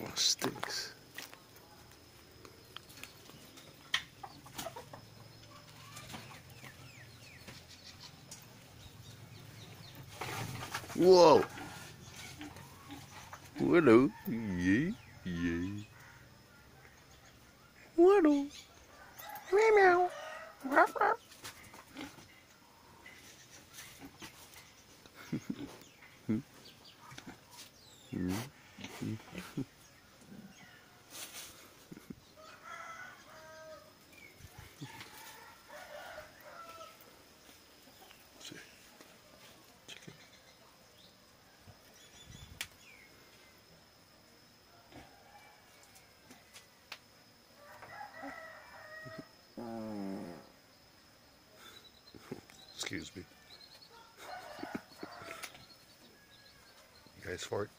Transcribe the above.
Oh, stinks. Whoa! Hello. Yeah, yeah. Hello. Meow meow. Ruff, ruff. See. Hmm. Hmm. Hmm. Uh, excuse me. You guys fart?